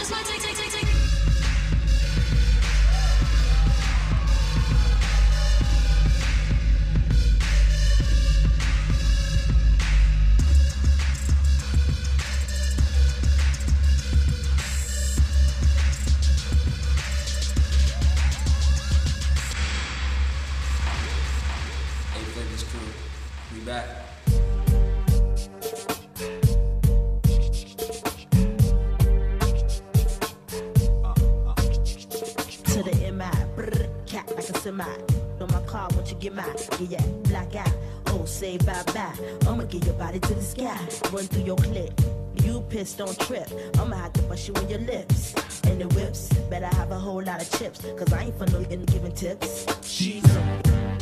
just want to cat like. On my car, won't you get mine? Yeah, yeah, black eye. Oh, say bye bye. I'ma get your body to the sky. Run through your clip. You pissed, don't trip. I'ma have to bust you in your lips. And the whips, better have a whole lot of chips. Cause I ain't for no giving tips. She's a,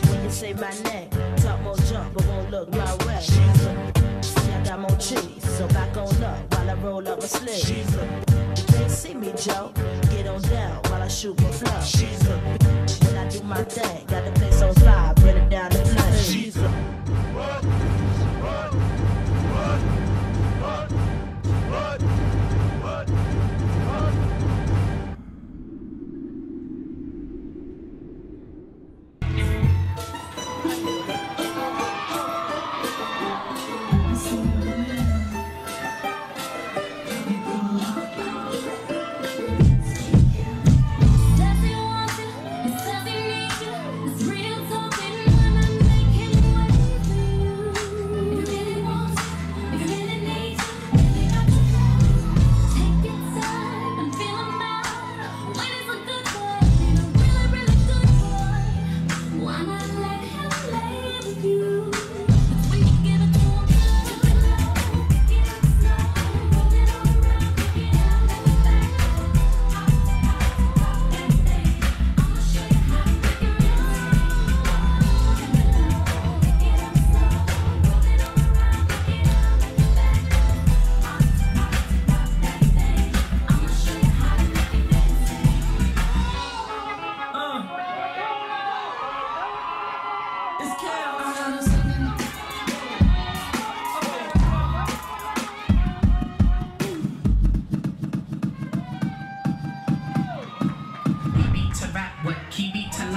when you say my name, talk more jump but won't look my way. She's a, see, I got more cheese. So back on up while I roll up my a, you can't see me, Joe. Get on down while I shoot my flow. She's a, when I do my thing, got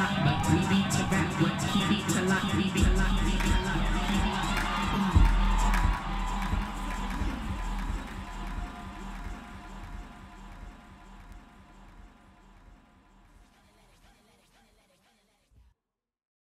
but we beat to rap what he beat to lock. We beat to